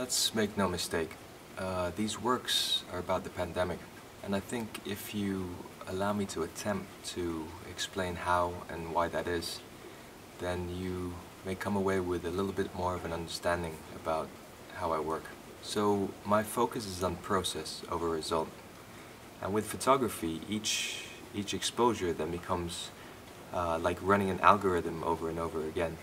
Let's make no mistake. Uh, these works are about the pandemic, and I think if you allow me to attempt to explain how and why that is, then you may come away with a little bit more of an understanding about how I work. So my focus is on process over result. And with photography, each, each exposure then becomes uh, like running an algorithm over and over again.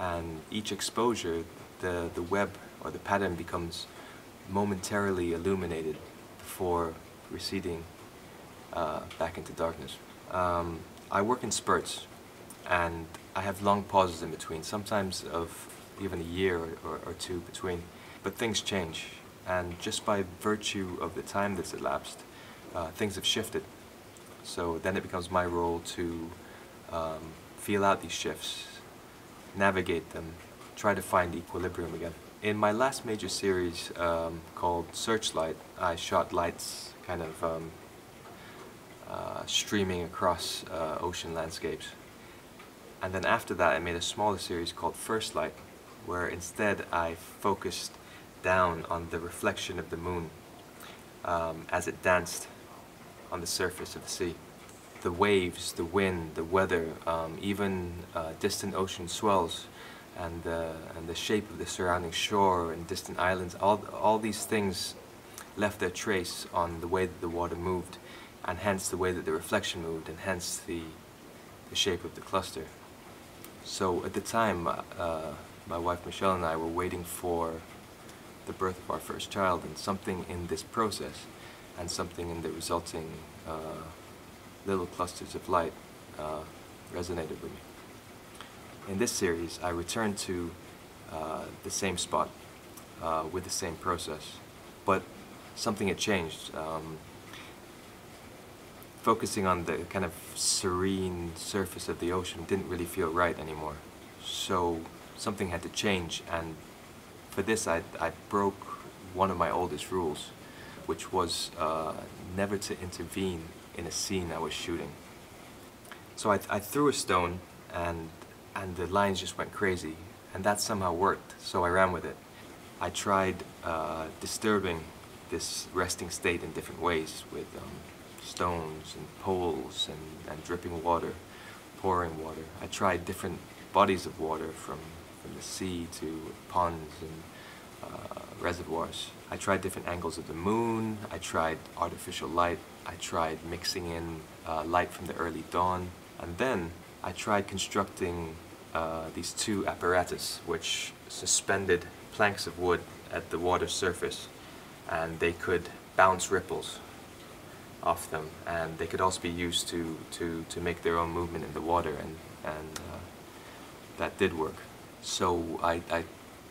And each exposure, the, the web or the pattern becomes momentarily illuminated before receding uh, back into darkness. Um, I work in spurts and I have long pauses in between, sometimes of even a year or, or, two between. But things change and just by virtue of the time that's elapsed, uh, things have shifted. So then it becomes my role to um, feel out these shifts, navigate them, try to find equilibrium again. In my last major series um, called Searchlight, I shot lights kind of um, uh, streaming across uh, ocean landscapes. And then after that I made a smaller series called First Light, where instead I focused down on the reflection of the moon um, as it danced on the surface of the sea. The waves, the wind, the weather, um, even uh, distant ocean swells and, and the shape of the surrounding shore and distant islands, all, all these things left their trace on the way that the water moved and hence the way that the reflection moved and hence the, the shape of the cluster. So at the time, uh, my wife Michelle and I were waiting for the birth of our first child and something in this process and something in the resulting uh, little clusters of light uh, resonated with me. In this series, I returned to uh, the same spot uh, with the same process, but something had changed. Um, focusing on the kind of serene surface of the ocean didn't really feel right anymore. So something had to change and for this I, I broke one of my oldest rules which was uh, never to intervene in a scene I was shooting. So I, I threw a stone and, and the lines just went crazy and that somehow worked so I ran with it. I tried uh, disturbing this resting state in different ways with um, stones and poles and, and dripping water, pouring water. I tried different bodies of water from, from the sea to ponds and uh, reservoirs. I tried different angles of the moon, I tried artificial light, I tried mixing in uh, light from the early dawn, and then I tried constructing uh, these two apparatus which suspended planks of wood at the water surface and they could bounce ripples off them and they could also be used to, to, to make their own movement in the water and, and uh, that did work. So I, I,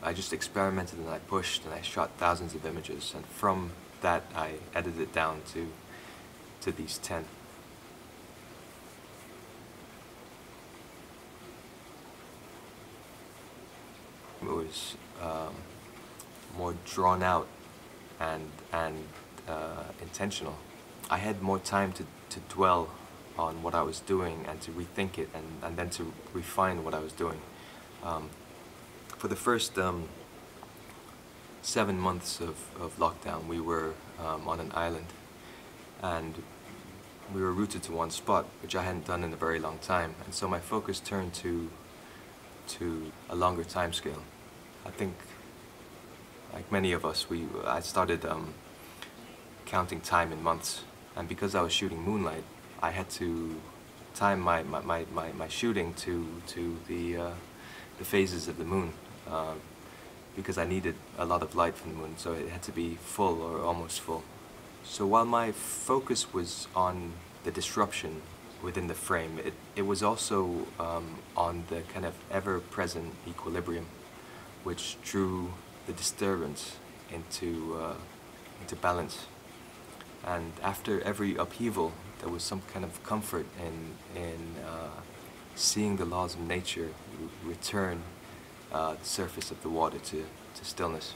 I just experimented and I pushed and I shot thousands of images and from that I edited it down to, to these 10. Was um, more drawn out and, and uh, intentional. I had more time to, to dwell on what I was doing and to rethink it and, and then to refine what I was doing. Um, for the first um, seven months of, of lockdown, we were um, on an island and we were rooted to one spot, which I hadn't done in a very long time. And so my focus turned to, to a longer time scale. I think, like many of us, we, I started um, counting time in months and because I was shooting Moonlight, I had to time my, my, my, my, my shooting to, to the, uh, the phases of the moon uh, because I needed a lot of light from the moon, so it had to be full or almost full. So while my focus was on the disruption within the frame, it, it was also um, on the kind of ever-present equilibrium, which drew the disturbance into, uh, into balance. And after every upheaval, there was some kind of comfort in, in uh, seeing the laws of nature return uh, the surface of the water to, to stillness.